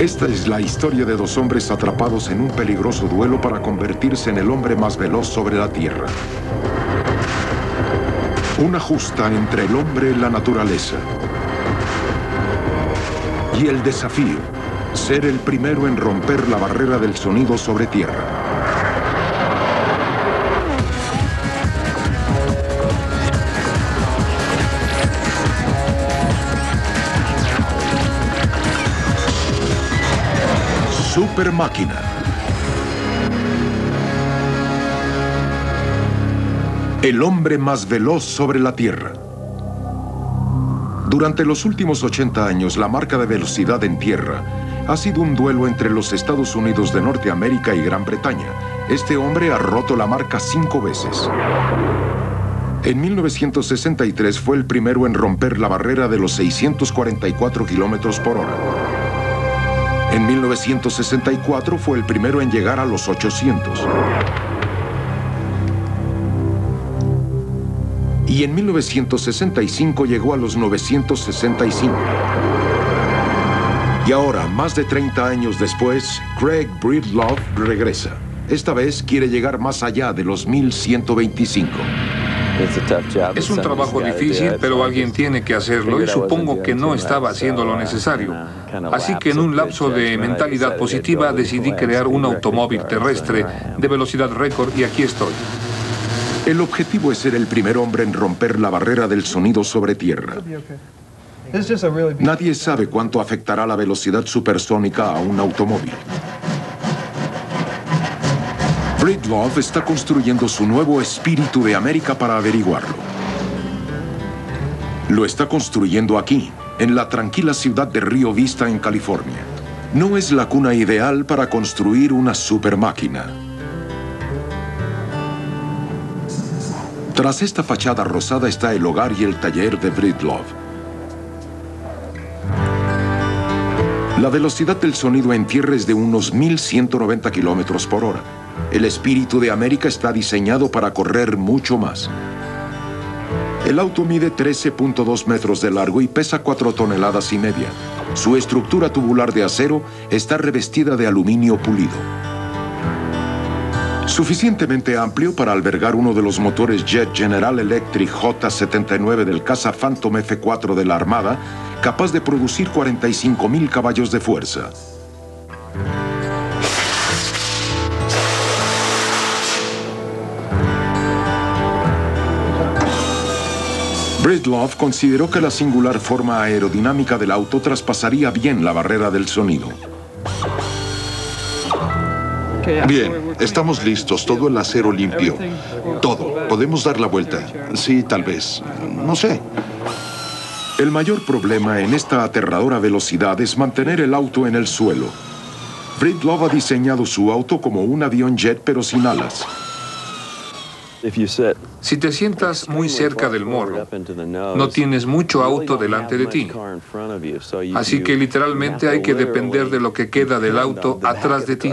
Esta es la historia de dos hombres atrapados en un peligroso duelo para convertirse en el hombre más veloz sobre la Tierra. Una justa entre el hombre y la naturaleza. Y el desafío, ser el primero en romper la barrera del sonido sobre tierra. Máquina. El hombre más veloz sobre la Tierra. Durante los últimos 80 años, la marca de velocidad en tierra ha sido un duelo entre los Estados Unidos de Norteamérica y Gran Bretaña. Este hombre ha roto la marca cinco veces. En 1963 fue el primero en romper la barrera de los 644 kilómetros por hora. En 1964 fue el primero en llegar a los 800. Y en 1965 llegó a los 965. Y ahora, más de 30 años después, Craig Breedlove regresa. Esta vez quiere llegar más allá de los 1125. Es un trabajo difícil, pero alguien tiene que hacerlo y supongo que no estaba haciendo lo necesario. Así que en un lapso de mentalidad positiva decidí crear un automóvil terrestre de velocidad récord y aquí estoy. El objetivo es ser el primer hombre en romper la barrera del sonido sobre tierra. Nadie sabe cuánto afectará la velocidad supersónica a un automóvil. Breedlove está construyendo su nuevo espíritu de América para averiguarlo. Lo está construyendo aquí, en la tranquila ciudad de Río Vista, en California. No es la cuna ideal para construir una super máquina. Tras esta fachada rosada está el hogar y el taller de Breedlove. La velocidad del sonido en tierra es de unos 1.190 kilómetros por hora. El espíritu de América está diseñado para correr mucho más. El auto mide 13.2 metros de largo y pesa 4 toneladas y media. Su estructura tubular de acero está revestida de aluminio pulido. Suficientemente amplio para albergar uno de los motores Jet General Electric J79 del Casa Phantom F4 de la Armada, capaz de producir 45.000 caballos de fuerza. Breedlove consideró que la singular forma aerodinámica del auto traspasaría bien la barrera del sonido. Bien, estamos listos, todo el acero limpio. Todo. ¿Podemos dar la vuelta? Sí, tal vez. No sé. El mayor problema en esta aterradora velocidad es mantener el auto en el suelo. Breedlove ha diseñado su auto como un avión jet pero sin alas. Si te sientas muy cerca del morro, no tienes mucho auto delante de ti. Así que literalmente hay que depender de lo que queda del auto atrás de ti.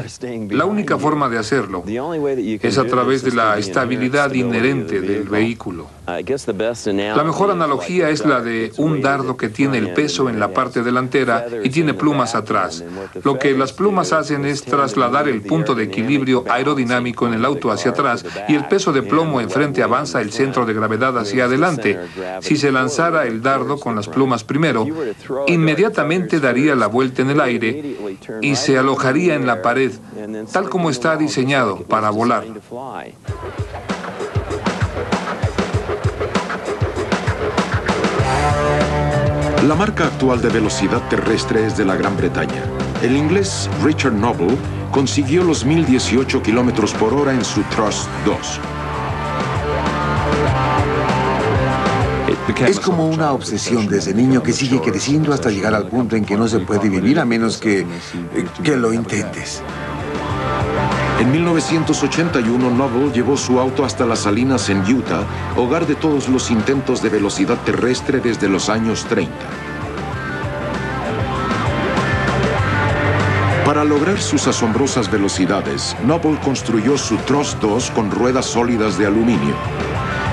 La única forma de hacerlo es a través de la estabilidad inherente del vehículo. La mejor analogía es la de un dardo que tiene el peso en la parte delantera y tiene plumas atrás. Lo que las plumas hacen es trasladar el punto de equilibrio aerodinámico en el auto hacia atrás y el peso de plomo enfrente avanza el centro de gravedad hacia adelante. Si se lanzara el dardo con las plumas primero, inmediatamente daría la vuelta en el aire y se alojaría en la pared, tal como está diseñado para volar. La marca actual de velocidad terrestre es de la Gran Bretaña. El inglés Richard Noble consiguió los 1018 kilómetros por hora en su Trust 2. Es como una obsesión desde niño que sigue creciendo hasta llegar al punto en que no se puede vivir a menos que, que lo intentes. En 1981, Noble llevó su auto hasta las salinas en Utah, hogar de todos los intentos de velocidad terrestre desde los años 30. Para lograr sus asombrosas velocidades, Noble construyó su Trust 2 con ruedas sólidas de aluminio.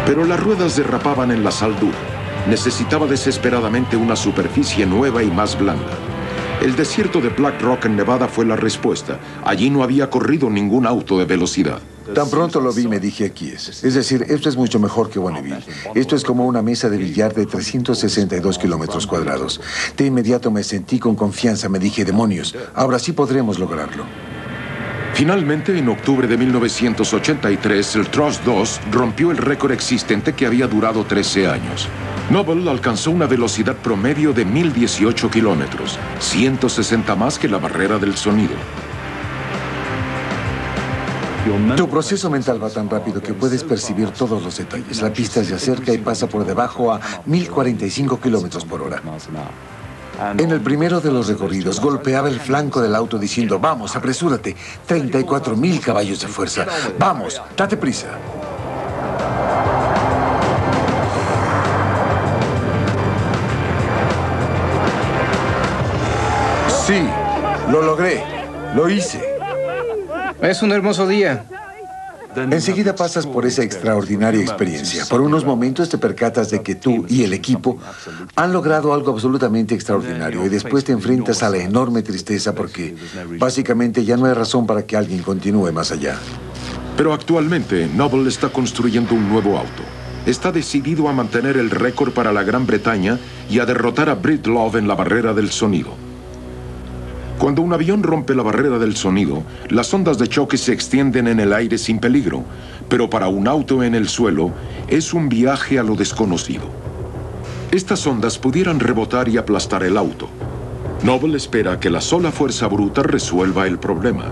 Pero las ruedas derrapaban en la sal dura. Necesitaba desesperadamente una superficie nueva y más blanda. El desierto de Black Rock en Nevada fue la respuesta. Allí no había corrido ningún auto de velocidad. Tan pronto lo vi me dije aquí es. Es decir, esto es mucho mejor que Bonneville. Esto es como una mesa de billar de 362 kilómetros cuadrados. De inmediato me sentí con confianza. Me dije, demonios, ahora sí podremos lograrlo. Finalmente, en octubre de 1983, el Trust 2 rompió el récord existente que había durado 13 años. Noble alcanzó una velocidad promedio de 1018 kilómetros, 160 más que la barrera del sonido. Tu proceso mental va tan rápido que puedes percibir todos los detalles. La pista se acerca y pasa por debajo a 1045 kilómetros por hora. En el primero de los recorridos golpeaba el flanco del auto diciendo, vamos, apresúrate, 34 mil caballos de fuerza. Vamos, date prisa. Sí, lo logré. Lo hice. Es un hermoso día. Enseguida pasas por esa extraordinaria experiencia. Por unos momentos te percatas de que tú y el equipo han logrado algo absolutamente extraordinario y después te enfrentas a la enorme tristeza porque básicamente ya no hay razón para que alguien continúe más allá. Pero actualmente Noble está construyendo un nuevo auto. Está decidido a mantener el récord para la Gran Bretaña y a derrotar a Brit Love en la barrera del sonido. Cuando un avión rompe la barrera del sonido, las ondas de choque se extienden en el aire sin peligro, pero para un auto en el suelo es un viaje a lo desconocido. Estas ondas pudieran rebotar y aplastar el auto. Noble espera que la sola fuerza bruta resuelva el problema.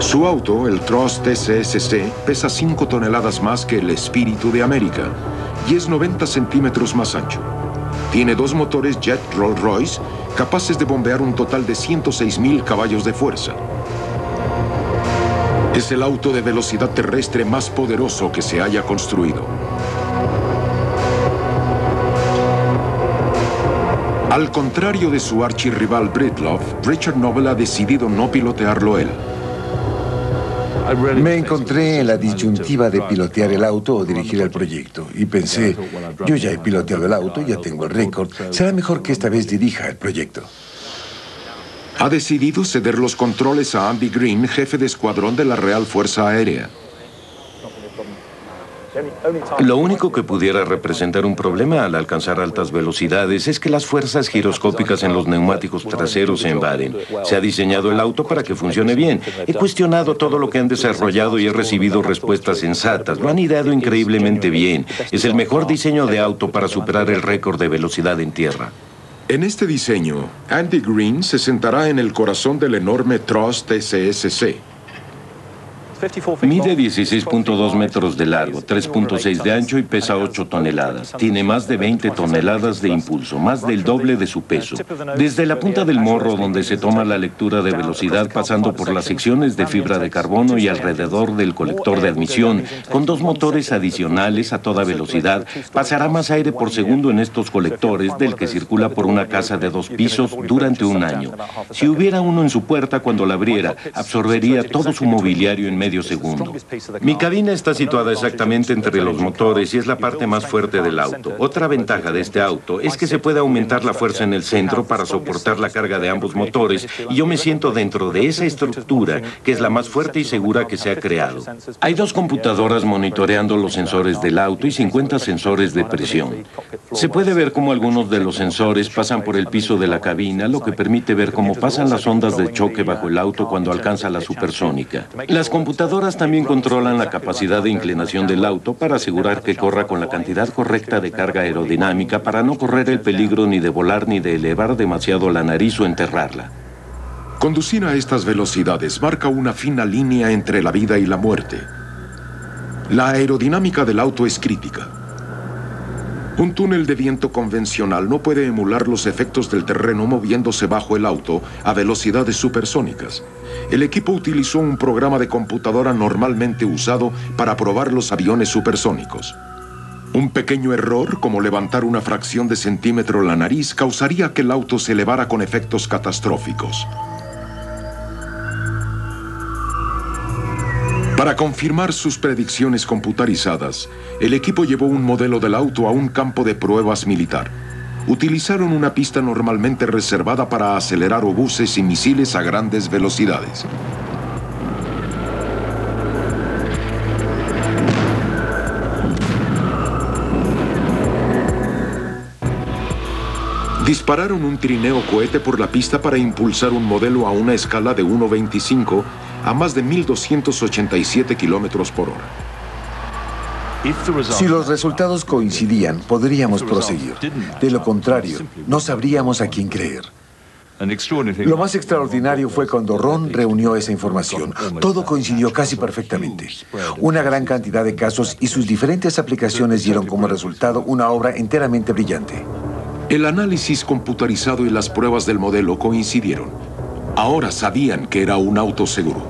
Su auto, el Trust SSC, pesa 5 toneladas más que el Espíritu de América y es 90 centímetros más ancho. Tiene dos motores Jet Rolls-Royce capaces de bombear un total de 106.000 caballos de fuerza. Es el auto de velocidad terrestre más poderoso que se haya construido. Al contrario de su archirrival Breedlove, Richard Noble ha decidido no pilotearlo él. Me encontré en la disyuntiva de pilotear el auto o dirigir el proyecto y pensé, yo ya he piloteado el auto, ya tengo el récord, será mejor que esta vez dirija el proyecto. Ha decidido ceder los controles a Andy Green, jefe de escuadrón de la Real Fuerza Aérea. Lo único que pudiera representar un problema al alcanzar altas velocidades es que las fuerzas giroscópicas en los neumáticos traseros se invaden. Se ha diseñado el auto para que funcione bien. He cuestionado todo lo que han desarrollado y he recibido respuestas sensatas. Lo han ideado increíblemente bien. Es el mejor diseño de auto para superar el récord de velocidad en tierra. En este diseño, Andy Green se sentará en el corazón del enorme Trust SSC. Mide 16.2 metros de largo, 3.6 de ancho y pesa 8 toneladas. Tiene más de 20 toneladas de impulso, más del doble de su peso. Desde la punta del morro donde se toma la lectura de velocidad pasando por las secciones de fibra de carbono y alrededor del colector de admisión, con dos motores adicionales a toda velocidad, pasará más aire por segundo en estos colectores del que circula por una casa de dos pisos durante un año. Si hubiera uno en su puerta cuando la abriera, absorbería todo su mobiliario en medio segundo. Mi cabina está situada exactamente entre los motores y es la parte más fuerte del auto. Otra ventaja de este auto es que se puede aumentar la fuerza en el centro para soportar la carga de ambos motores y yo me siento dentro de esa estructura que es la más fuerte y segura que se ha creado. Hay dos computadoras monitoreando los sensores del auto y 50 sensores de presión. Se puede ver cómo algunos de los sensores pasan por el piso de la cabina, lo que permite ver cómo pasan las ondas de choque bajo el auto cuando alcanza la supersónica. Las computadoras también controlan la capacidad de inclinación del auto para asegurar que corra con la cantidad correcta de carga aerodinámica para no correr el peligro ni de volar ni de elevar demasiado la nariz o enterrarla. Conducir a estas velocidades marca una fina línea entre la vida y la muerte. La aerodinámica del auto es crítica. Un túnel de viento convencional no puede emular los efectos del terreno moviéndose bajo el auto a velocidades supersónicas. El equipo utilizó un programa de computadora normalmente usado para probar los aviones supersónicos. Un pequeño error, como levantar una fracción de centímetro la nariz, causaría que el auto se elevara con efectos catastróficos. Para confirmar sus predicciones computarizadas, el equipo llevó un modelo del auto a un campo de pruebas militar. Utilizaron una pista normalmente reservada para acelerar obuses y misiles a grandes velocidades. Dispararon un trineo cohete por la pista para impulsar un modelo a una escala de 1.25 a más de 1.287 kilómetros por hora. Si los resultados coincidían, podríamos proseguir. De lo contrario, no sabríamos a quién creer. Lo más extraordinario fue cuando Ron reunió esa información. Todo coincidió casi perfectamente. Una gran cantidad de casos y sus diferentes aplicaciones dieron como resultado una obra enteramente brillante. El análisis computarizado y las pruebas del modelo coincidieron. Ahora sabían que era un auto seguro.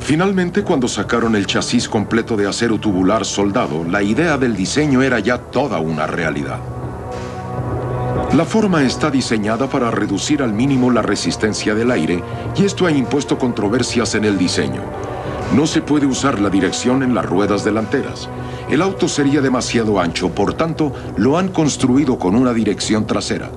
Finalmente, cuando sacaron el chasis completo de acero tubular soldado, la idea del diseño era ya toda una realidad. La forma está diseñada para reducir al mínimo la resistencia del aire y esto ha impuesto controversias en el diseño. No se puede usar la dirección en las ruedas delanteras. El auto sería demasiado ancho, por tanto, lo han construido con una dirección trasera.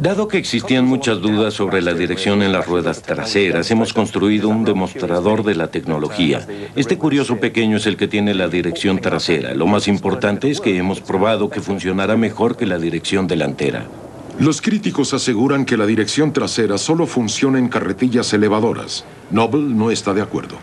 Dado que existían muchas dudas sobre la dirección en las ruedas traseras, hemos construido un demostrador de la tecnología. Este curioso pequeño es el que tiene la dirección trasera. Lo más importante es que hemos probado que funcionará mejor que la dirección delantera. Los críticos aseguran que la dirección trasera solo funciona en carretillas elevadoras. Noble no está de acuerdo.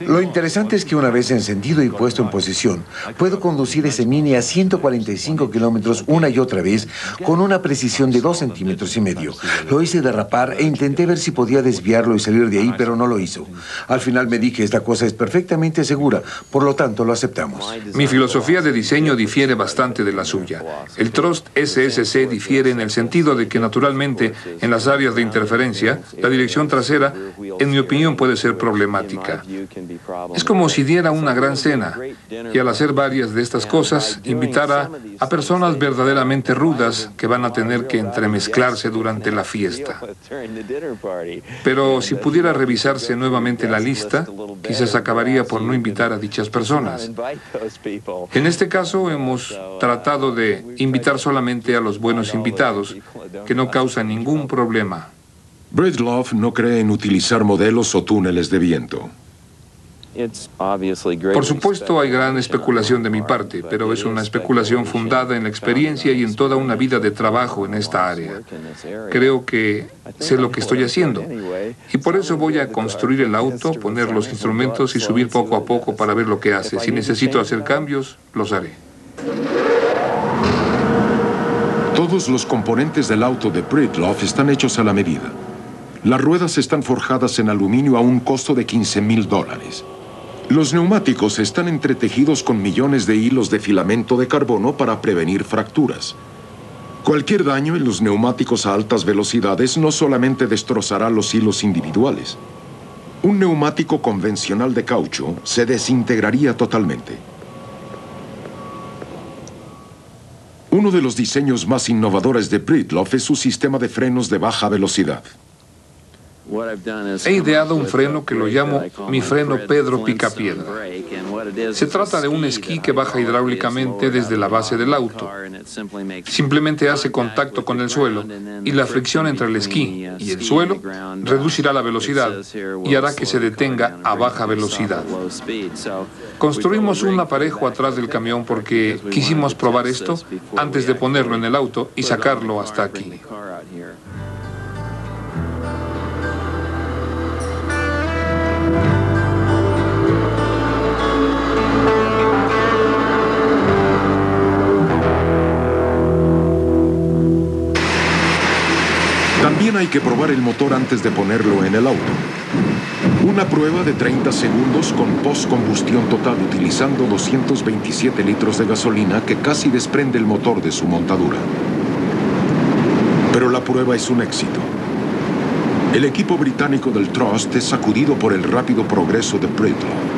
Lo interesante es que una vez encendido y puesto en posición, puedo conducir ese Mini a 145 kilómetros una y otra vez con una precisión de 2 centímetros y medio. Lo hice derrapar e intenté ver si podía desviarlo y salir de ahí, pero no lo hizo. Al final me dije, esta cosa es perfectamente segura, por lo tanto lo aceptamos. Mi filosofía de diseño difiere bastante de la suya. El Trust SSC difiere en el sentido de que naturalmente en las áreas de interferencia, la dirección trasera, en mi opinión, puede ser problemática. Es como si diera una gran cena y al hacer varias de estas cosas invitara a personas verdaderamente rudas que van a tener que entremezclarse durante la fiesta. Pero si pudiera revisarse nuevamente la lista, quizás acabaría por no invitar a dichas personas. En este caso hemos tratado de invitar solamente a los buenos invitados que no causan ningún problema. Breedlove no cree en utilizar modelos o túneles de viento. Por supuesto hay gran especulación de mi parte, pero es una especulación fundada en la experiencia y en toda una vida de trabajo en esta área. Creo que sé lo que estoy haciendo y por eso voy a construir el auto, poner los instrumentos y subir poco a poco para ver lo que hace. Si necesito hacer cambios, los haré. Todos los componentes del auto de Breedlove están hechos a la medida. Las ruedas están forjadas en aluminio a un costo de 15 mil dólares. Los neumáticos están entretejidos con millones de hilos de filamento de carbono para prevenir fracturas. Cualquier daño en los neumáticos a altas velocidades no solamente destrozará los hilos individuales. Un neumático convencional de caucho se desintegraría totalmente. Uno de los diseños más innovadores de Breedlove es su sistema de frenos de baja velocidad. He ideado un freno que lo llamo mi freno Pedro Picapiedra. Se trata de un esquí que baja hidráulicamente desde la base del auto. Simplemente hace contacto con el suelo y la fricción entre el esquí y el suelo reducirá la velocidad y hará que se detenga a baja velocidad. Construimos un aparejo atrás del camión porque quisimos probar esto antes de ponerlo en el auto y sacarlo hasta aquí. Hay que probar el motor antes de ponerlo en el auto. Una prueba de 30 segundos con post-combustión total utilizando 227 litros de gasolina que casi desprende el motor de su montadura. Pero la prueba es un éxito. El equipo británico del Trust es sacudido por el rápido progreso de Brittle.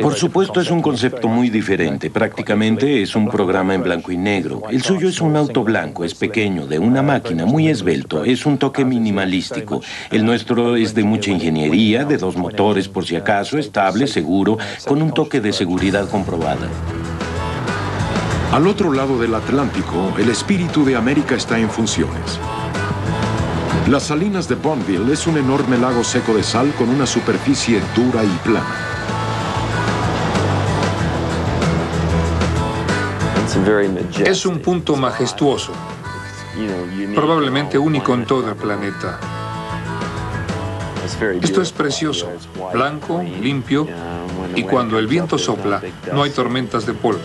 Por supuesto, es un concepto muy diferente. Prácticamente es un programa en blanco y negro. El suyo es un auto blanco, es pequeño, de una máquina, muy esbelto. Es un toque minimalístico. El nuestro es de mucha ingeniería, de dos motores por si acaso, estable, seguro, con un toque de seguridad comprobada. Al otro lado del Atlántico, el espíritu de América está en funciones. Las salinas de Bonneville es un enorme lago seco de sal con una superficie dura y plana. Es un punto majestuoso, probablemente único en todo el planeta. Esto es precioso, blanco, limpio, y cuando el viento sopla, no hay tormentas de polvo.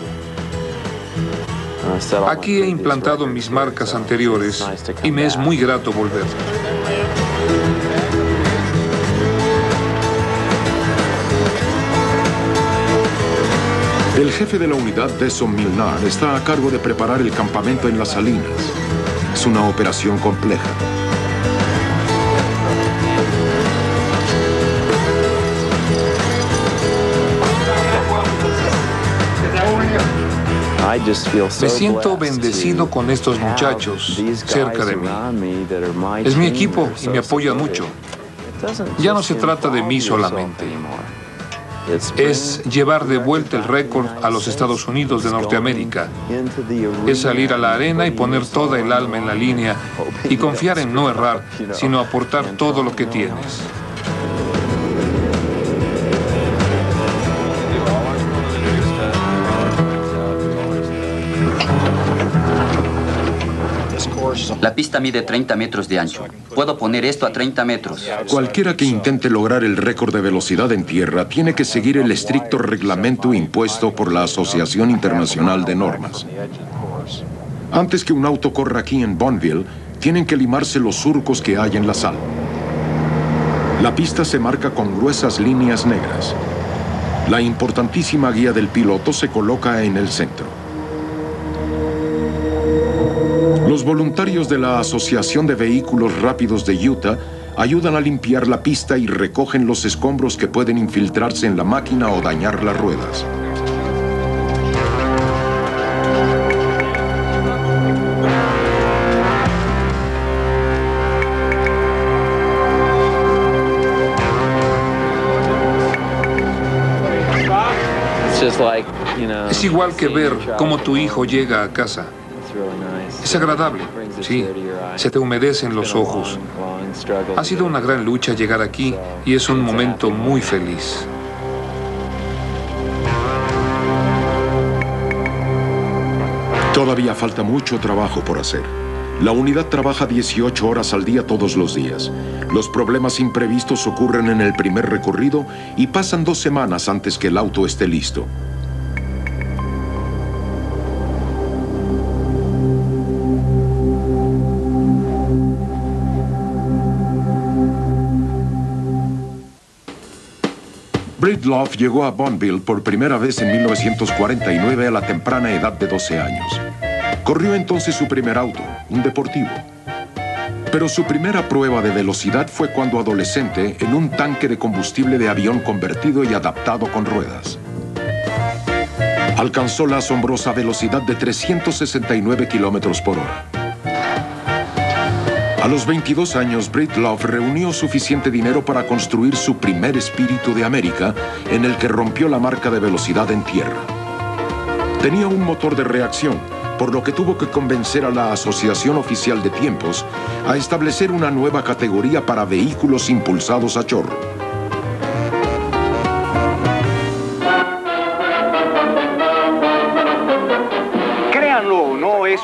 Aquí he implantado mis marcas anteriores y me es muy grato volver. El jefe de la unidad, Deson Milnar, está a cargo de preparar el campamento en las salinas. Es una operación compleja. Me siento bendecido con estos muchachos cerca de mí. Es mi equipo y me apoya mucho. Ya no se trata de mí solamente. Es llevar de vuelta el récord a los Estados Unidos de Norteamérica. Es salir a la arena y poner toda el alma en la línea y confiar en no errar, sino aportar todo lo que tienes. La pista mide 30 metros de ancho. Puedo poner esto a 30 metros. Cualquiera que intente lograr el récord de velocidad en tierra tiene que seguir el estricto reglamento impuesto por la Asociación Internacional de Normas. Antes que un auto corra aquí en Bonneville, tienen que limarse los surcos que hay en la sal. La pista se marca con gruesas líneas negras. La importantísima guía del piloto se coloca en el centro. Los voluntarios de la Asociación de Vehículos Rápidos de Utah ayudan a limpiar la pista y recogen los escombros que pueden infiltrarse en la máquina o dañar las ruedas. Es igual que ver cómo tu hijo llega a casa. Es agradable, sí. Se te humedecen los ojos. Ha sido una gran lucha llegar aquí y es un momento muy feliz. Todavía falta mucho trabajo por hacer. La unidad trabaja 18 horas al día todos los días. Los problemas imprevistos ocurren en el primer recorrido y pasan dos semanas antes que el auto esté listo. Love llegó a Bonneville por primera vez en 1949 a la temprana edad de 12 años. Corrió entonces su primer auto, un deportivo. Pero su primera prueba de velocidad fue cuando adolescente en un tanque de combustible de avión convertido y adaptado con ruedas. Alcanzó la asombrosa velocidad de 369 kilómetros por hora. A los 22 años, Britt reunió suficiente dinero para construir su primer espíritu de América, en el que rompió la marca de velocidad en tierra. Tenía un motor de reacción, por lo que tuvo que convencer a la Asociación Oficial de Tiempos a establecer una nueva categoría para vehículos impulsados a chorro.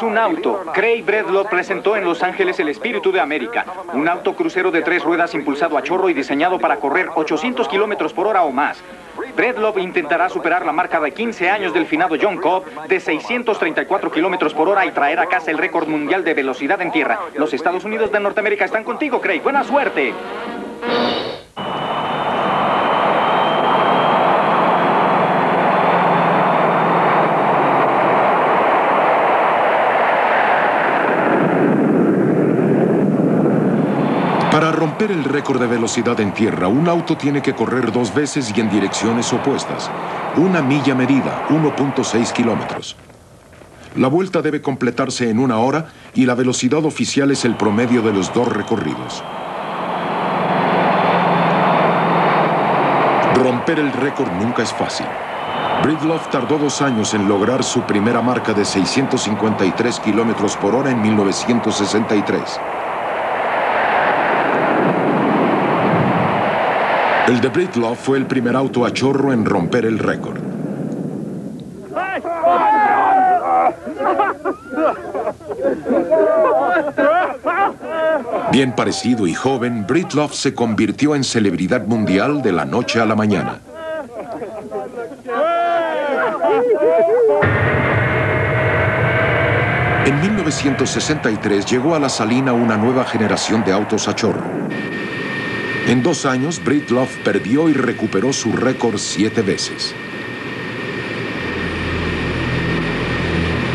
Un auto. Craig Bredlow presentó en Los Ángeles el Espíritu de América, un auto crucero de tres ruedas impulsado a chorro y diseñado para correr 800 kilómetros por hora o más. Bredlow intentará superar la marca de 15 años del finado John Cobb de 634 kilómetros por hora y traer a casa el récord mundial de velocidad en tierra. Los Estados Unidos de Norteamérica están contigo, Craig. Buena suerte. El récord de velocidad en tierra, un auto tiene que correr dos veces y en direcciones opuestas. Una milla medida, 1.6 kilómetros. La vuelta debe completarse en una hora y la velocidad oficial es el promedio de los dos recorridos. Romper el récord nunca es fácil. Bridloff tardó dos años en lograr su primera marca de 653 kilómetros por hora en 1963. El de Bridloff fue el primer auto a chorro en romper el récord. Bien parecido y joven, Britloff se convirtió en celebridad mundial de la noche a la mañana. En 1963 llegó a la Salina una nueva generación de autos a chorro. En dos años, Britloff perdió y recuperó su récord siete veces.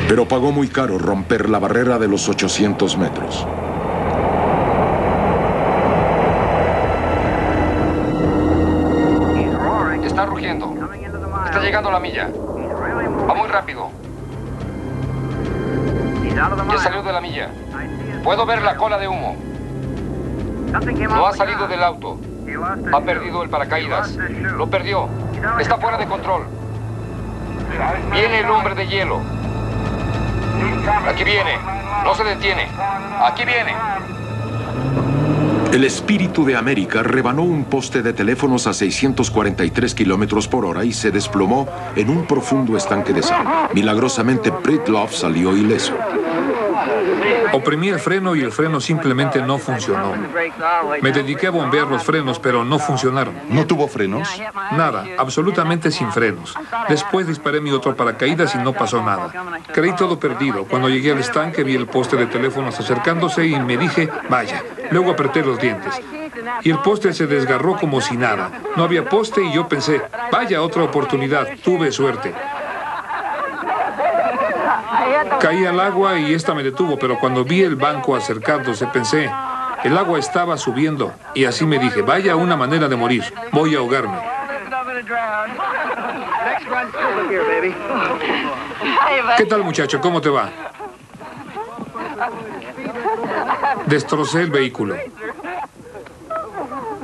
Pero pagó muy caro romper la barrera de los 800 metros. Está rugiendo. Está llegando a la milla. Va muy rápido. Ya salió de la milla. Puedo ver la cola de humo. No ha salido del auto. Ha perdido el paracaídas. Lo perdió. Está fuera de control. Viene el hombre de hielo. Aquí viene. No se detiene. Aquí viene. El espíritu de América rebanó un poste de teléfonos a 643 kilómetros por hora y se desplomó en un profundo estanque de sal. Milagrosamente, Love salió ileso. Oprimí el freno y el freno simplemente no funcionó. Me dediqué a bombear los frenos, pero no funcionaron. ¿No tuvo frenos? Nada, absolutamente sin frenos. Después disparé mi otro paracaídas y no pasó nada. Creí todo perdido. Cuando llegué al estanque vi el poste de teléfonos acercándose y me dije, vaya. Luego apreté los dientes. Y el poste se desgarró como si nada. No había poste y yo pensé, vaya otra oportunidad, tuve suerte. Caí al agua y esta me detuvo, pero cuando vi el banco acercándose pensé, el agua estaba subiendo y así me dije, vaya una manera de morir, voy a ahogarme. ¿Qué tal muchacho? ¿Cómo te va? Destrocé el vehículo.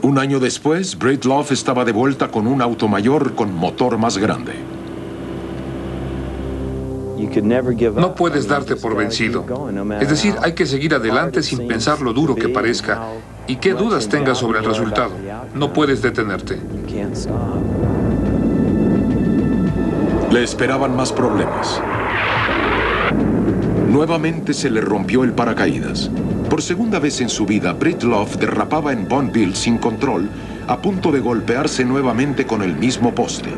Un año después, Love estaba de vuelta con un auto mayor con motor más grande. No puedes darte por vencido. Es decir, hay que seguir adelante sin pensar lo duro que parezca y qué dudas tengas sobre el resultado. No puedes detenerte. Le esperaban más problemas. Nuevamente se le rompió el paracaídas. Por segunda vez en su vida, Love derrapaba en Bonneville sin control, a punto de golpearse nuevamente con el mismo poste.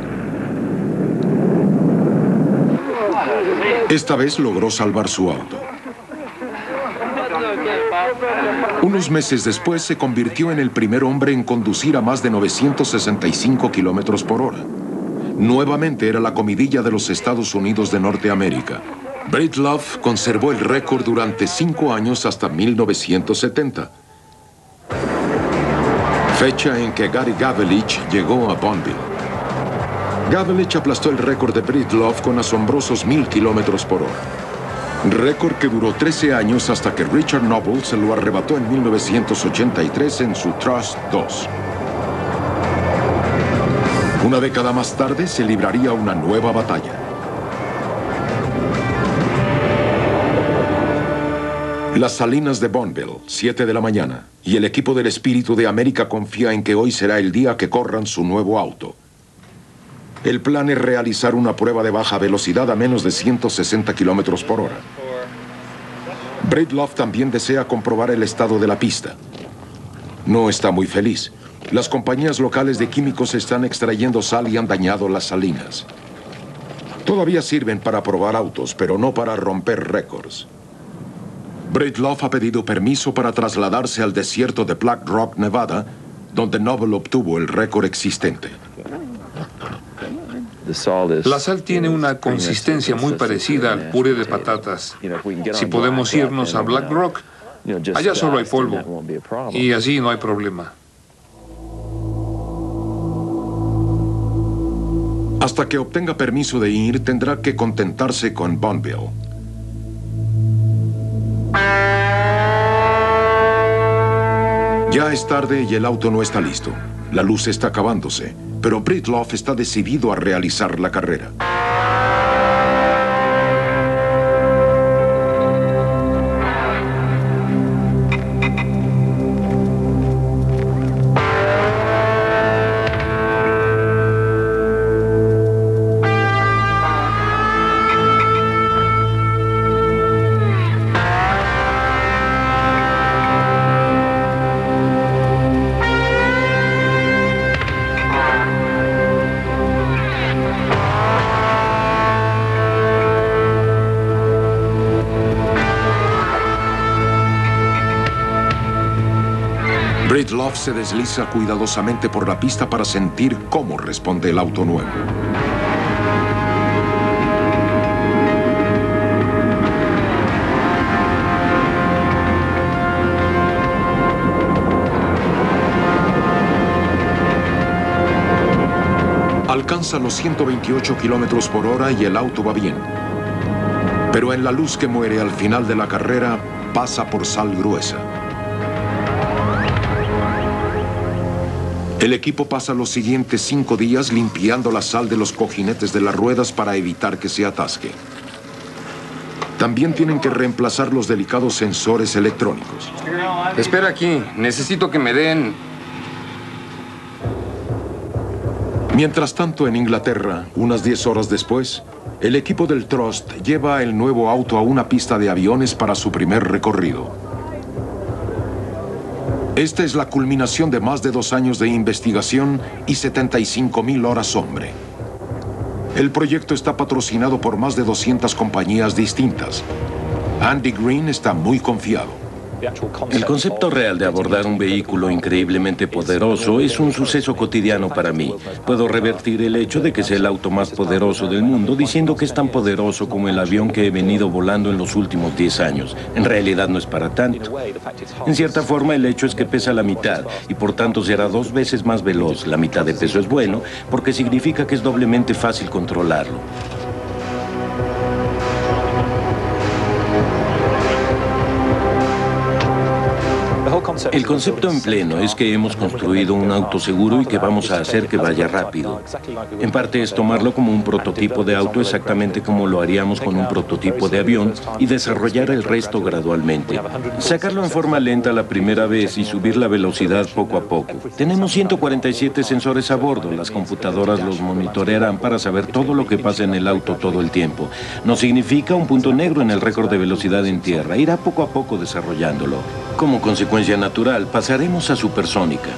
Esta vez logró salvar su auto. Unos meses después se convirtió en el primer hombre en conducir a más de 965 kilómetros por hora. Nuevamente era la comidilla de los Estados Unidos de Norteamérica. Love conservó el récord durante cinco años hasta 1970. Fecha en que Gary Gavelich llegó a Bonneville. Gavelich aplastó el récord de Love con asombrosos mil kilómetros por hora. Récord que duró 13 años hasta que Richard Noble se lo arrebató en 1983 en su Trust 2. Una década más tarde se libraría una nueva batalla. Las salinas de Bonneville, 7 de la mañana, y el equipo del Espíritu de América confía en que hoy será el día que corran su nuevo auto. El plan es realizar una prueba de baja velocidad a menos de 160 kilómetros por hora. Love también desea comprobar el estado de la pista. No está muy feliz. Las compañías locales de químicos están extrayendo sal y han dañado las salinas. Todavía sirven para probar autos, pero no para romper récords. Love ha pedido permiso para trasladarse al desierto de Black Rock, Nevada, donde Noble obtuvo el récord existente. La sal tiene una consistencia muy parecida al puré de patatas. Si podemos irnos a Black Rock, Allá solo hay polvo. Y así no hay problema. Hasta que obtenga permiso de ir, tendrá que contentarse con Bonneville. Ya es tarde y el auto no está listo. La luz está acabándose, pero Britloff está decidido a realizar la carrera. Se desliza cuidadosamente por la pista para sentir cómo responde el auto nuevo. Alcanza los 128 kilómetros por hora y el auto va bien. Pero en la luz que muere al final de la carrera, pasa por sal gruesa. El equipo pasa los siguientes cinco días limpiando la sal de los cojinetes de las ruedas para evitar que se atasque. También tienen que reemplazar los delicados sensores electrónicos. Espera aquí, necesito que me den... Mientras tanto, en Inglaterra, unas 10 horas después, el equipo del Trust lleva el nuevo auto a una pista de aviones para su primer recorrido. Esta es la culminación de más de dos años de investigación y 75 mil horas hombre. El proyecto está patrocinado por más de 200 compañías distintas. Andy Green está muy confiado. El concepto real de abordar un vehículo increíblemente poderoso es un suceso cotidiano para mí. Puedo revertir el hecho de que sea el auto más poderoso del mundo diciendo que es tan poderoso como el avión que he venido volando en los últimos 10 años. En realidad no es para tanto. En cierta forma el hecho es que pesa la mitad y por tanto será dos veces más veloz. La mitad de peso es bueno porque significa que es doblemente fácil controlarlo. El concepto en pleno es que hemos construido un auto seguro y que vamos a hacer que vaya rápido. En parte es tomarlo como un prototipo de auto exactamente como lo haríamos con un prototipo de avión y desarrollar el resto gradualmente. Sacarlo en forma lenta la primera vez y subir la velocidad poco a poco. Tenemos 147 sensores a bordo. Las computadoras los monitorearán para saber todo lo que pasa en el auto todo el tiempo. No significa un punto negro en el récord de velocidad en tierra. Irá poco a poco desarrollándolo. Como consecuencia natural, pasaremos a supersónica.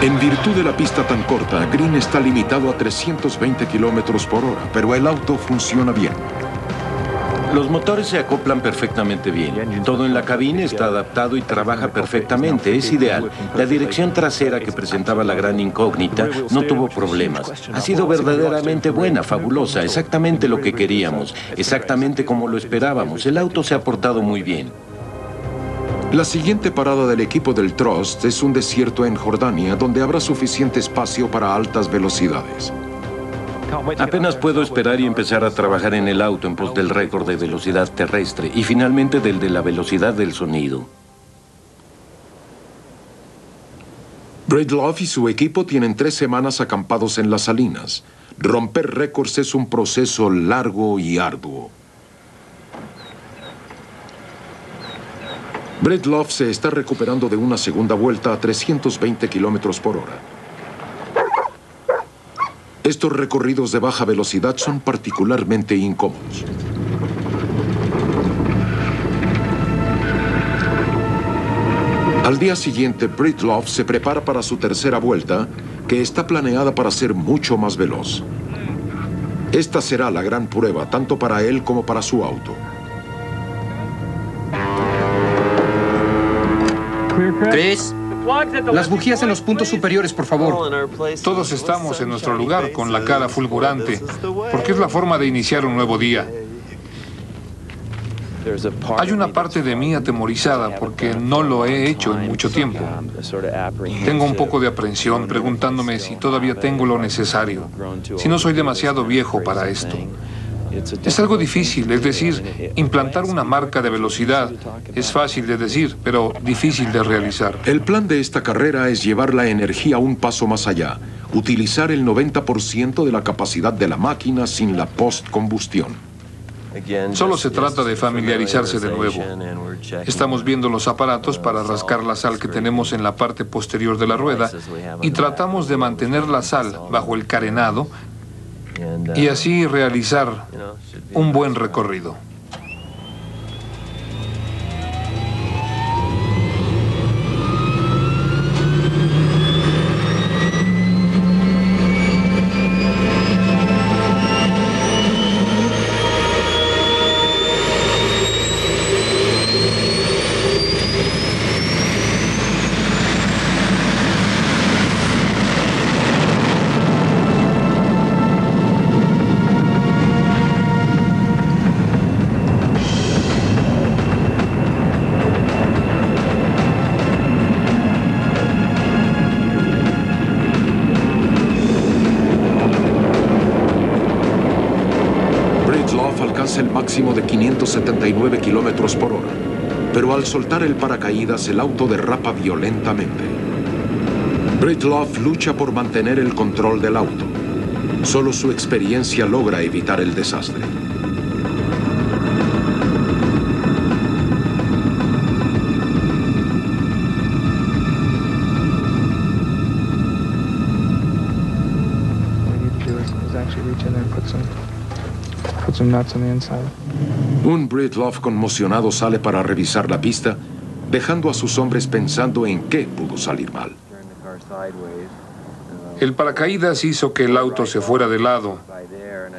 En virtud de la pista tan corta, Green está limitado a 320 kilómetros por hora, pero el auto funciona bien. Los motores se acoplan perfectamente bien. Todo en la cabina está adaptado y trabaja perfectamente. Es ideal. La dirección trasera que presentaba la gran incógnita no tuvo problemas. Ha sido verdaderamente buena, fabulosa, exactamente lo que queríamos, exactamente como lo esperábamos. El auto se ha portado muy bien. La siguiente parada del equipo del Trust es un desierto en Jordania donde habrá suficiente espacio para altas velocidades. Apenas puedo esperar y empezar a trabajar en el auto en pos del récord de velocidad terrestre y finalmente del de la velocidad del sonido. Breedlove y su equipo tienen tres semanas acampados en las salinas. Romper récords es un proceso largo y arduo. Breedlove se está recuperando de una segunda vuelta a 320 kilómetros por hora. Estos recorridos de baja velocidad son particularmente incómodos. Al día siguiente, Britloff se prepara para su tercera vuelta, que está planeada para ser mucho más veloz. Esta será la gran prueba tanto para él como para su auto. Chris, las bujías en los puntos superiores, por favor. Todos estamos en nuestro lugar con la cara fulgurante, porque es la forma de iniciar un nuevo día. Hay una parte de mí atemorizada porque no lo he hecho en mucho tiempo. Tengo un poco de aprensión preguntándome si todavía tengo lo necesario, si no soy demasiado viejo para esto. Es algo difícil, es decir, implantar una marca de velocidad es fácil de decir, pero difícil de realizar. El plan de esta carrera es llevar la energía un paso más allá, utilizar el 90% de la capacidad de la máquina sin la postcombustión. Solo se trata de familiarizarse de nuevo. Estamos viendo los aparatos para rascar la sal que tenemos en la parte posterior de la rueda y tratamos de mantener la sal bajo el carenado y así realizar un buen recorrido. Máximo de 579 kilómetros por hora, pero al soltar el paracaídas el auto derrapa violentamente. Love lucha por mantener el control del auto. Solo su experiencia logra evitar el desastre. Un Breedlove conmocionado sale para revisar la pista, dejando a sus hombres pensando en qué pudo salir mal. El paracaídas hizo que el auto se fuera de lado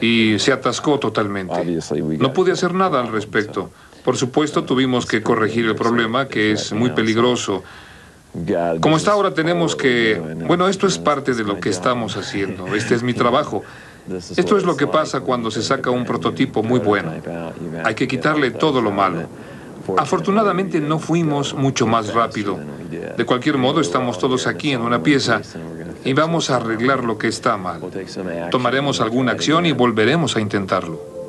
y se atascó totalmente. No pude hacer nada al respecto. Por supuesto, tuvimos que corregir el problema, que es muy peligroso. Como está ahora, tenemos que... Bueno, esto es parte de lo que estamos haciendo. Este es mi trabajo. Esto es lo que pasa cuando se saca un prototipo muy bueno. Hay que quitarle todo lo malo. Afortunadamente no fuimos mucho más rápido. De cualquier modo, estamos todos aquí en una pieza y vamos a arreglar lo que está mal. Tomaremos alguna acción y volveremos a intentarlo.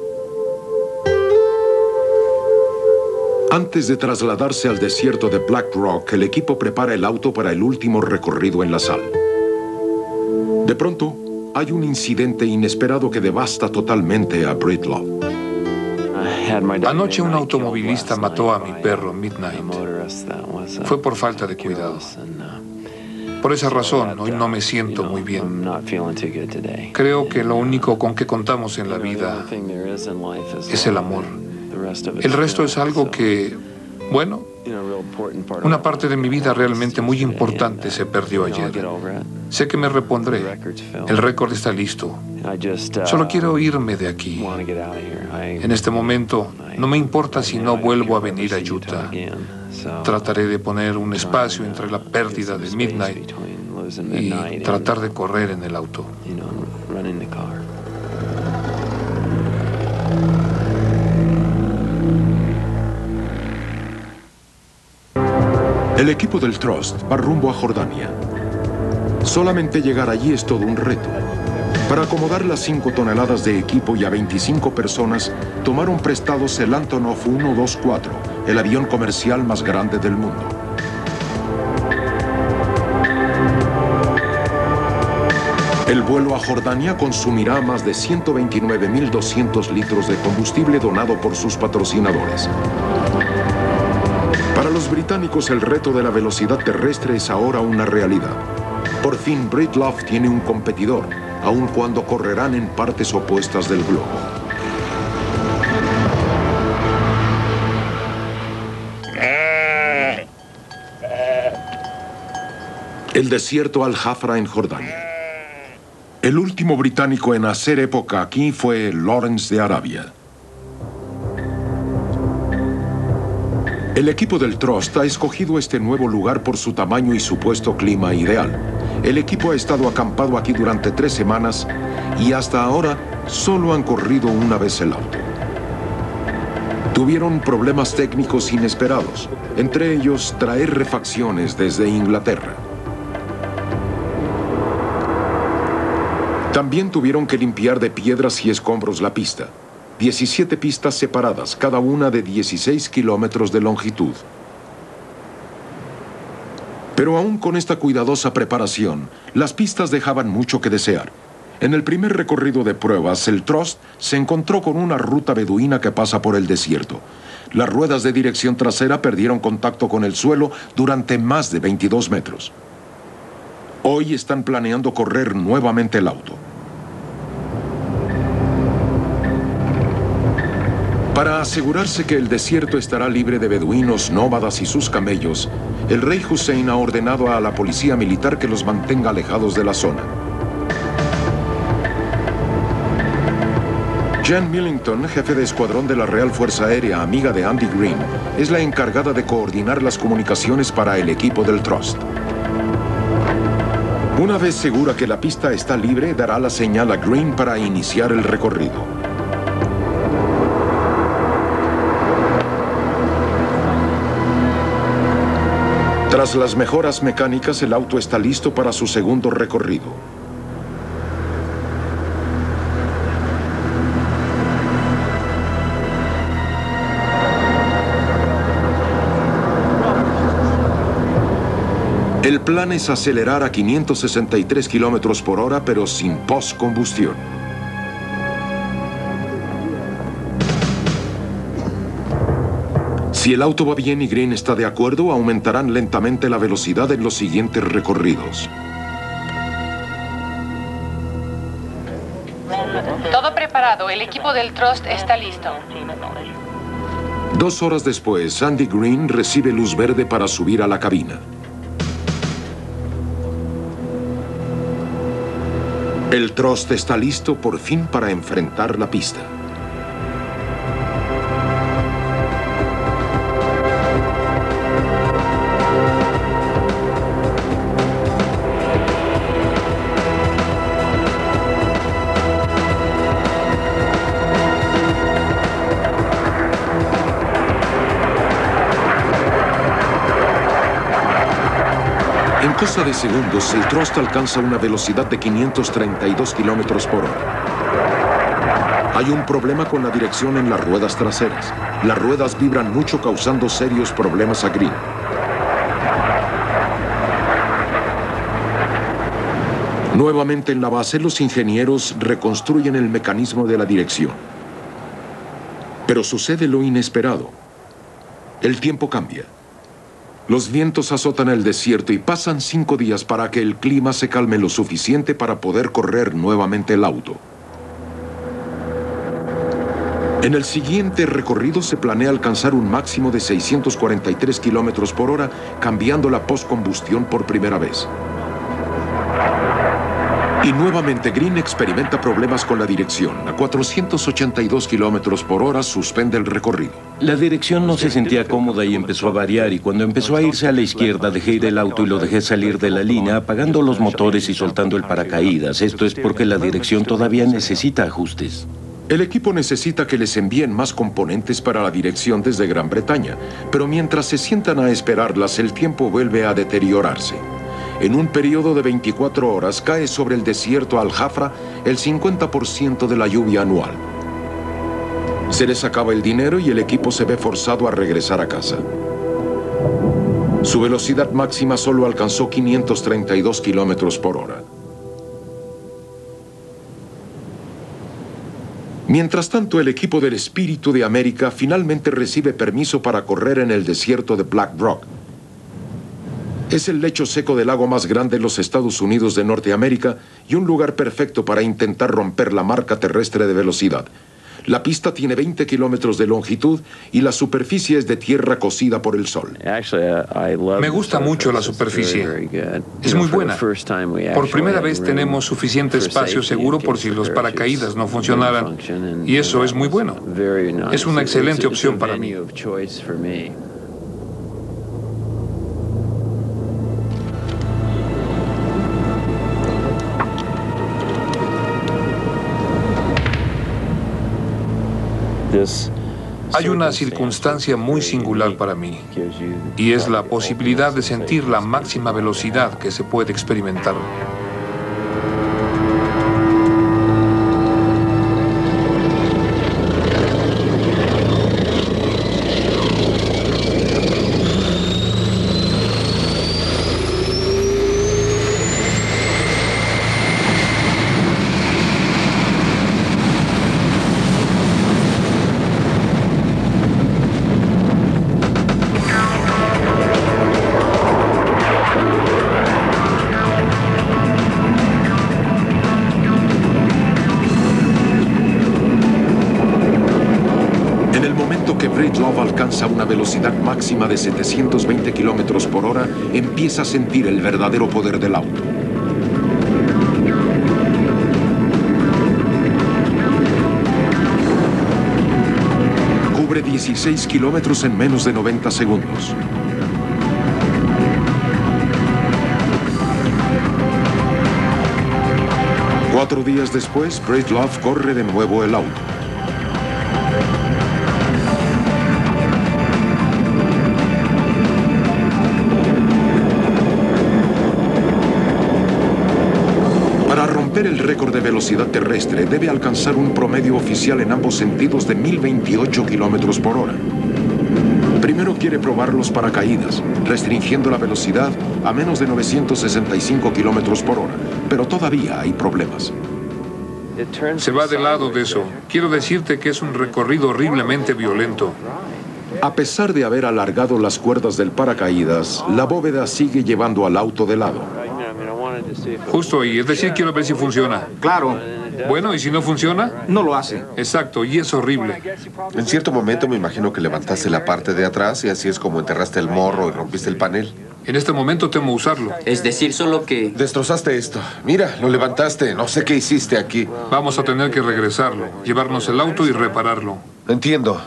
Antes de trasladarse al desierto de Black Rock, el equipo prepara el auto para el último recorrido en la sal. De pronto, hay un incidente inesperado que devasta totalmente a Breedlove. Anoche un automovilista mató a mi perro Midnight. Fue por falta de cuidado. Por esa razón, hoy no me siento muy bien. Creo que lo único con que contamos en la vida es el amor. El resto es algo que, bueno, una parte de mi vida realmente muy importante se perdió ayer. Sé que me repondré. El récord está listo. Solo quiero irme de aquí. En este momento, no me importa si no vuelvo a venir a Utah. Trataré de poner un espacio entre la pérdida de Midnight y tratar de correr en el auto. El equipo del Trust va rumbo a Jordania. Solamente llegar allí es todo un reto. Para acomodar las 5 toneladas de equipo y a 25 personas, tomaron prestados el Antonov 124, el avión comercial más grande del mundo. El vuelo a Jordania consumirá más de 129.200 litros de combustible donado por sus patrocinadores. Británicos el reto de la velocidad terrestre es ahora una realidad. Por fin Breedlove tiene un competidor, aun cuando correrán en partes opuestas del globo. El desierto Al-Jafra en Jordania. El último británico en hacer época aquí fue Lawrence de Arabia. El equipo del Trust ha escogido este nuevo lugar por su tamaño y supuesto clima ideal. El equipo ha estado acampado aquí durante tres semanas y hasta ahora solo han corrido una vez el auto. Tuvieron problemas técnicos inesperados, entre ellos traer refacciones desde Inglaterra. También tuvieron que limpiar de piedras y escombros la pista. 17 pistas separadas, cada una de 16 kilómetros de longitud. Pero aún con esta cuidadosa preparación, las pistas dejaban mucho que desear. En el primer recorrido de pruebas, el Trust se encontró con una ruta beduina que pasa por el desierto. Las ruedas de dirección trasera perdieron contacto con el suelo durante más de 22 metros. Hoy están planeando correr nuevamente el auto. Para asegurarse que el desierto estará libre de beduinos, nómadas y sus camellos, el rey Hussein ha ordenado a la policía militar que los mantenga alejados de la zona. Jan Millington, jefe de escuadrón de la Real Fuerza Aérea, amiga de Andy Green, es la encargada de coordinar las comunicaciones para el equipo del Trust. Una vez segura que la pista está libre, dará la señal a Green para iniciar el recorrido. Tras las mejoras mecánicas, el auto está listo para su segundo recorrido. El plan es acelerar a 563 kilómetros por hora, pero sin postcombustión. Si el auto va bien y Green está de acuerdo, aumentarán lentamente la velocidad en los siguientes recorridos. Todo preparado. El equipo del Trust está listo. Dos horas después, Andy Green recibe luz verde para subir a la cabina. El Trust está listo por fin para enfrentar la pista. Segundos, el Trust alcanza una velocidad de 532 kilómetros por hora. Hay un problema con la dirección en las ruedas traseras. Las ruedas vibran mucho causando serios problemas a Green. Nuevamente en la base, los ingenieros reconstruyen el mecanismo de la dirección. Pero sucede lo inesperado. El tiempo cambia. Los vientos azotan el desierto y pasan cinco días para que el clima se calme lo suficiente para poder correr nuevamente el auto. En el siguiente recorrido se planea alcanzar un máximo de 643 kilómetros por hora, cambiando la postcombustión por primera vez. Y nuevamente Green experimenta problemas con la dirección. A 482 kilómetros por hora suspende el recorrido. La dirección no se sentía cómoda y empezó a variar. Y cuando empezó a irse a la izquierda, dejé ir el auto y lo dejé salir de la línea, apagando los motores y soltando el paracaídas. Esto es porque la dirección todavía necesita ajustes. El equipo necesita que les envíen más componentes para la dirección desde Gran Bretaña, pero mientras se sientan a esperarlas, el tiempo vuelve a deteriorarse. En un periodo de 24 horas cae sobre el desierto Al-Jafra el 50% de la lluvia anual. Se les acaba el dinero y el equipo se ve forzado a regresar a casa. Su velocidad máxima solo alcanzó 532 kilómetros por hora. Mientras tanto, el equipo del Espíritu de América finalmente recibe permiso para correr en el desierto de Black Rock, es el lecho seco del lago más grande en los Estados Unidos de Norteamérica y un lugar perfecto para intentar romper la marca terrestre de velocidad. La pista tiene 20 kilómetros de longitud y la superficie es de tierra cocida por el sol. Me gusta mucho la superficie. Es muy buena. Por primera vez tenemos suficiente espacio seguro por si los paracaídas no funcionaran. Y eso es muy bueno. Es una excelente opción para mí. Hay una circunstancia muy singular para mí y es la posibilidad de sentir la máxima velocidad que se puede experimentar. De 720 kilómetros por hora, empieza a sentir el verdadero poder del auto. Cubre 16 kilómetros en menos de 90 segundos. Cuatro días después, Great Love corre de nuevo el auto. Velocidad terrestre, debe alcanzar un promedio oficial en ambos sentidos de 1028 kilómetros por hora. Primero quiere probar los paracaídas, restringiendo la velocidad a menos de 965 kilómetros por hora, pero todavía hay problemas. Se va de lado de eso. Quiero decirte que es un recorrido horriblemente violento. A pesar de haber alargado las cuerdas del paracaídas, la bóveda sigue llevando al auto de lado. Justo ahí, es decir, quiero ver si funciona. Claro. Bueno, ¿y si no funciona? No lo hace. Exacto, y es horrible. En cierto momento me imagino que levantaste la parte de atrás y así es como enterraste el morro y rompiste el panel. En este momento temo usarlo. Es decir, solo que... Destrozaste esto. Mira, lo levantaste. No sé qué hiciste aquí. Vamos a tener que regresarlo, llevarnos el auto y repararlo. Entiendo.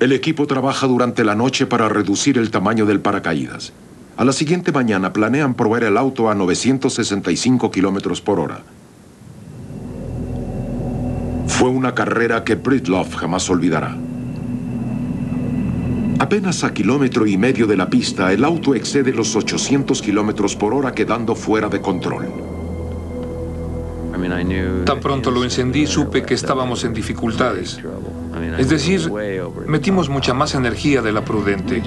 El equipo trabaja durante la noche para reducir el tamaño del paracaídas. A la siguiente mañana planean probar el auto a 965 kilómetros por hora. Fue una carrera que Britloff jamás olvidará. Apenas a kilómetro y medio de la pista, el auto excede los 800 kilómetros por hora quedando fuera de control. Tan pronto lo encendí, supe que estábamos en dificultades. Es decir, metimos mucha más energía de la prudente.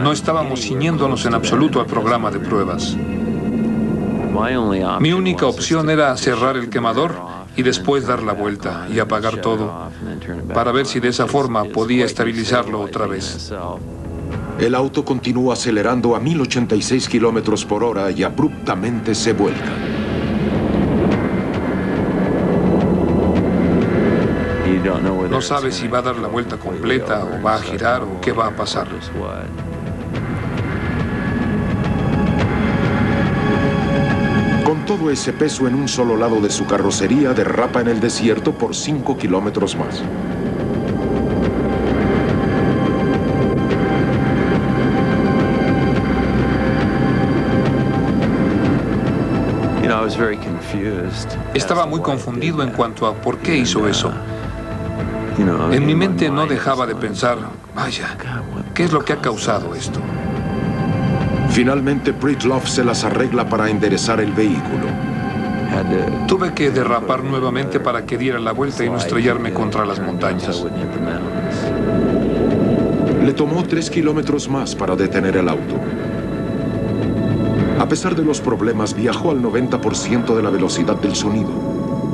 No estábamos ciñéndonos en absoluto al programa de pruebas. Mi única opción era cerrar el quemador y después dar la vuelta y apagar todo para ver si de esa forma podía estabilizarlo otra vez. El auto continúa acelerando a 1086 kilómetros por hora y abruptamente se vuelca. No sabe si va a dar la vuelta completa o va a girar o qué va a pasar. Con todo ese peso en un solo lado de su carrocería, derrapa en el desierto por 5 kilómetros más. Estaba muy confundido en cuanto a por qué hizo eso. En mi mente no dejaba de pensar, vaya, ¿qué es lo que ha causado esto? Finalmente, Pritlove se las arregla para enderezar el vehículo. Tuve que derrapar nuevamente para que diera la vuelta y no estrellarme contra las montañas. Le tomó tres kilómetros más para detener el auto. A pesar de los problemas, viajó al 90% de la velocidad del sonido,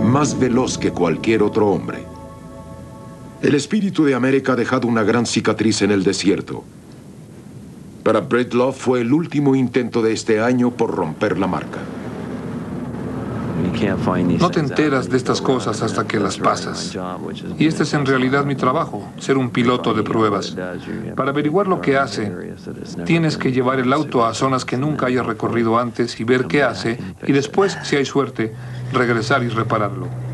más veloz que cualquier otro hombre. El espíritu de América ha dejado una gran cicatriz en el desierto. Para Love fue el último intento de este año por romper la marca. No te enteras de estas cosas hasta que las pasas. Y este es en realidad mi trabajo, ser un piloto de pruebas. Para averiguar lo que hace, tienes que llevar el auto a zonas que nunca hayas recorrido antes y ver qué hace, y después, si hay suerte, regresar y repararlo.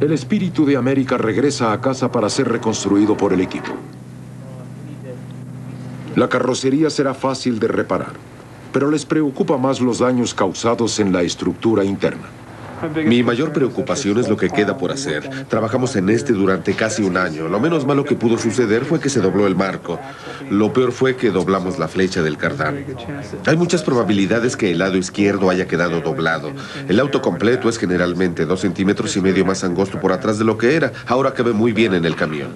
El espíritu de América regresa a casa para ser reconstruido por el equipo. La carrocería será fácil de reparar, pero les preocupa más los daños causados en la estructura interna. Mi mayor preocupación es lo que queda por hacer. Trabajamos en este durante casi un año. Lo menos malo que pudo suceder fue que se dobló el marco. Lo peor fue que doblamos la flecha del cardán. Hay muchas probabilidades que el lado izquierdo haya quedado doblado. El auto completo es generalmente dos centímetros y medio más angosto por atrás de lo que era. Ahora cabe muy bien en el camión.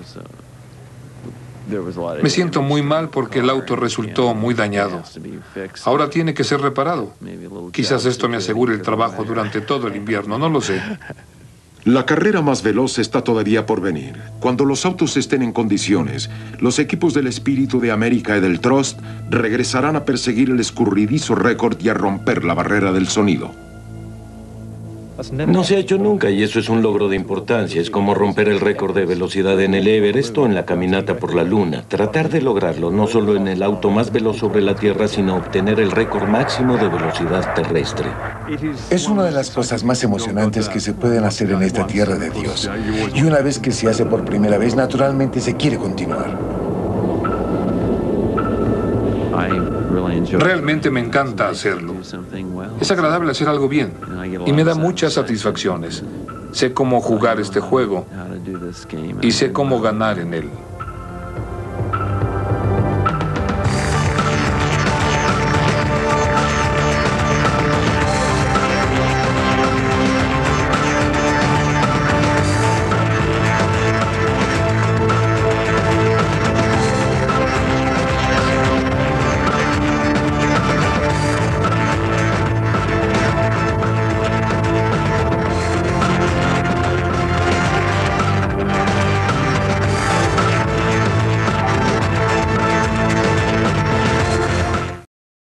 Me siento muy mal porque el auto resultó muy dañado. Ahora tiene que ser reparado. Quizás esto me asegure el trabajo durante todo el invierno, no lo sé. La carrera más veloz está todavía por venir. Cuando los autos estén en condiciones, los equipos del Espíritu de América y del Trust regresarán a perseguir el escurridizo récord y a romper la barrera del sonido. No se ha hecho nunca y eso es un logro de importancia. Es como romper el récord de velocidad en el Everest o en la caminata por la Luna. Tratar de lograrlo no solo en el auto más veloz sobre la Tierra, sino obtener el récord máximo de velocidad terrestre. Es una de las cosas más emocionantes que se pueden hacer en esta tierra de Dios. Y una vez que se hace por primera vez, naturalmente se quiere continuar. Realmente me encanta hacerlo. Es agradable hacer algo bien y me da muchas satisfacciones. Sé cómo jugar este juego y sé cómo ganar en él.